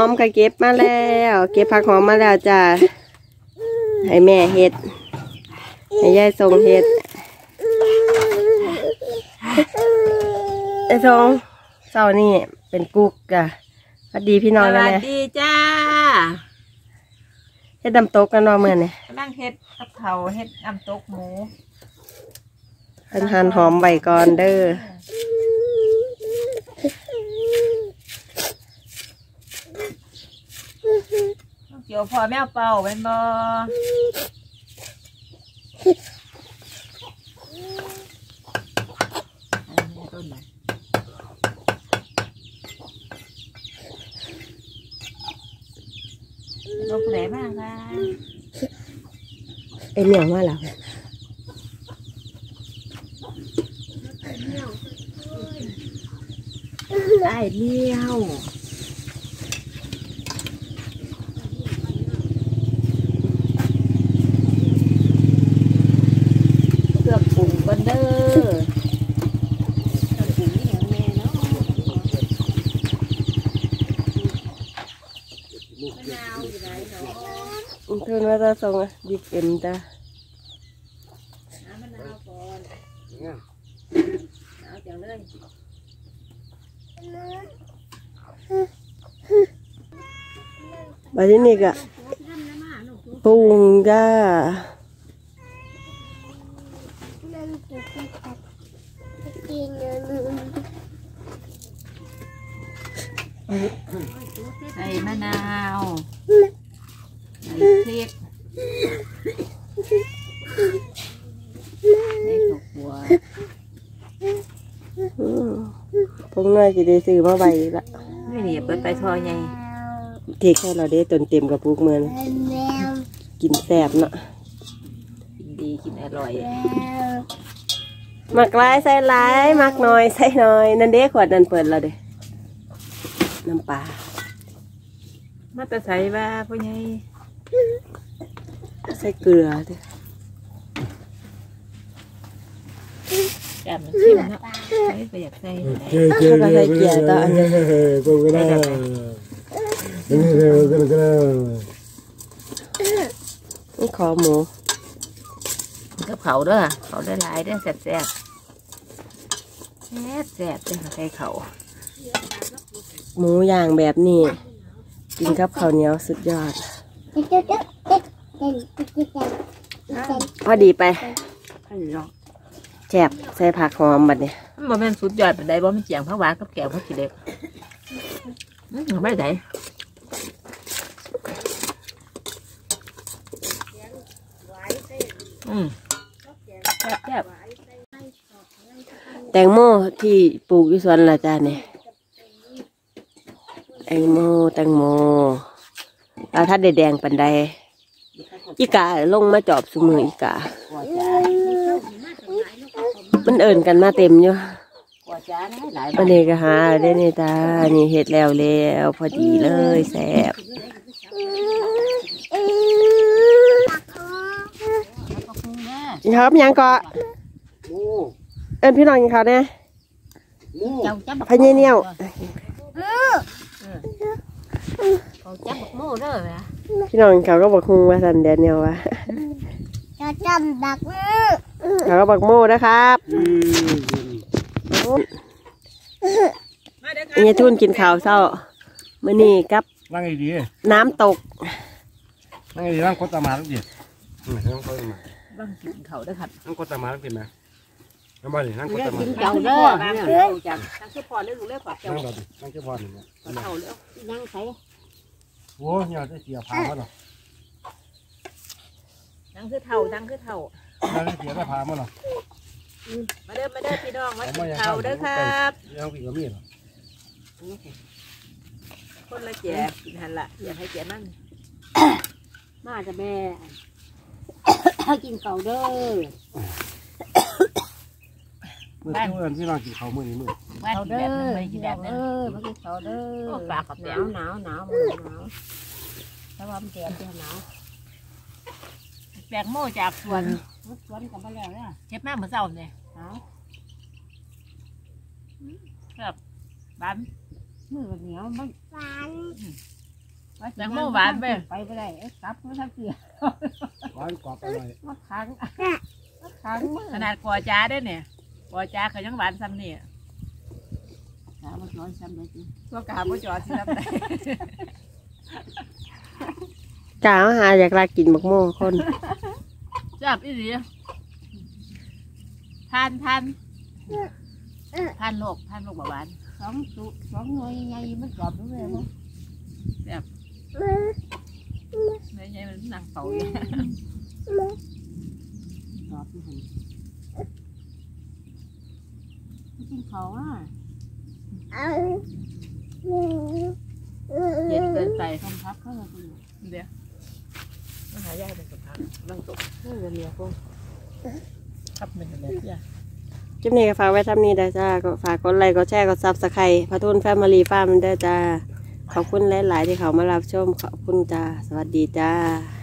อมก็เก็บมาแล้ว เก็บผักหอมมาแล้วจ้าให้แม่เฮ็ดให้ยายส่งเฮ็ดไอ้ทรงเจ้านี่เป็นกุ๊กจ้ะสวัสดีพี่น้องสแล้ววัสแม่ดีจ้าเฮ็ดดำโต๊ะกันเนาะมื้อนี่กำลังเฮ็ดกับเขาวเฮ็ดน้ำตกหมูเพิ่นหั่นหอมใบก่อนเด้อ เกี่ยวพอแมวเป่าเป็นบ่อันนี้ต้นไหนลงไหนบ้างคะไอ้เหนียวมาแล้วได้เลี้ยวเครื่องปรุงกันเด้อ เพิ่นว่าจะส่งบิ๊กเอ็มจ้ะเอาจังเลยบัดนี้ก็ปรุงจ้าใส่มะนาวใส่พริกใส่ถั่วหัวอืมพงน้อยสิได้ซื้อมาใบละไม่นี่เปิดไปทอใหญ่เทคให้เราได้ตนเต็มกับปุกมือนกินแสบเนาะกินดีกินอร่อยมักหลายใส่หลายมักน้อยใส่น้อย นั่นเด้ขวดนั่นเปิดแล้วเด้น้ำปลามาแต่ใส่ว่าพ่อใหญ่ ใส่เกลือเด้แกมมันชิมเนาะใส่ไปอยากใส่ไหนถ้าก็ใส่เกลือต่ออันนี้นี่ขอหมูกับเขาเด้อเขาได้หลายได้อแซ่บแซ่บแซ่บแซ่บเด้อใส่เขาหมูย่างแบบนี้กินกับข้าวเหนียวสุดยอด พอดีไปอันนี้เนาะแจบใส่ผักหอมบัดเนี่ยมันบ่แม่นสุดยอดปานใดบ่มันเจียงผักหวานกับแก้วผักขี้เหล็กอืมไม่ได้อืมแซ่บแซ่บแตงโมที่ปลูกอยู่สวนละจ้าเนี่ยแตงโมแตงโม เอาถ้าแดงๆปันใดอีกาลงมาจอบสมืออีกา มันเอิ่นกันมาเต็มอยู่กว่าจ้าหลายวันนี้ก็หาได้นี่ตา นี่เห็ดแล้วแล้วพอดีเลยแซ่บกินข้าวกับหยังเกาะเอินพี่น้องกินข้าวเนี่ยเจ้าจับพะเนียเนี่ยว เขาจับบักโม่เด้อแม่พี่น้องเขาก็บอกคุงว่าสันเดียนเนี่ยวว่าจะจำดักมือเขาก็บอกโม่นะครับอันนี้ทุนกินข้าวเศร้ามื่อนี้กับนั่งดีน้ำตกๆนั่งดีๆนั่งกดตามาตั้งดีนั่งกดตามาบ้างกินเขาเด้อครับนั่งกดตามาตั้งดีไหมนั่งบ่ดินั่งกดตามาเจ้าเด้อเนี่ยจังทั้งคือพอเด้อลูกเด้อฝากเจ้านั่งบ่ดินั่งเจ้าพ่อนี่นะเขาเด้อนั่งใส่ โอ้ยยอดได้เสียพามาหรอทั้งคือเท่าทั้งคือเท่านั่งได้เสียได้พามาหรอมาเด้อมาเด้อพี่น้องมากินเขาเด้อครับยังพี่ก็มีหรอคนละแจกกินหันละอยากให้แจกมันมาจะแม่กินเก่าเด้อ มือที่เอิญพี่น้องกินข้าวมื้อนี้มื้อว่ากินแบบนึงไม่กินแบบนึเองอมากินเก่าเด้อฝากกับหแม่นาวหนาวหนาวมือหนาวแต่ว่ามันแก่เจ้าหนาวแบกโม่จากสวนรถสวนกับมาแล้วเนี่ยเจ็บมากเหมือนเจ้าเนี่ยหนาวครับบ้าน มือเหนียวมันอืมแตงโมหวานไปไปไปได้เอ๊ะกลับมาทักเสียหวานกรอบอร่อยมาขังมาขังมือขนาดกอจ้าได้เนี่ย กอจ้าเขายังหวานซ้ำนี่ถามมาสอนซ้ำเลยสิตัวกาบ่จอดสิซ้ำได้กาหาอยากลากินบักโม่คน จับอีหลีทานทานทานโลกทานโลกเบาหวานสองสุสองหน่วยใหญ่ๆมันกรอบด้วยเลยมั้งเนื้อใหญ่มันหนังเป่าอยู่กรอบด้วย กินเขาอะเย็นเกินไปทำพักเขาเลยคุณเดี๋ยวมันหายากเป็นสุดท้ายลังตกเพื่อเรียกพวกครับมันเป็นแบบนี้คลิปนี้ก็ฝากไว้ทำนี้ได้จ้าก็ฝากกดไลค์กดแชร์กดซับสไครต์พระทุนแฟมิลี่ฟาร์มได้จ้าขอบคุณหลาย ๆ ที่เขามารับชมขอบคุณจ้าสวัสดีจ้า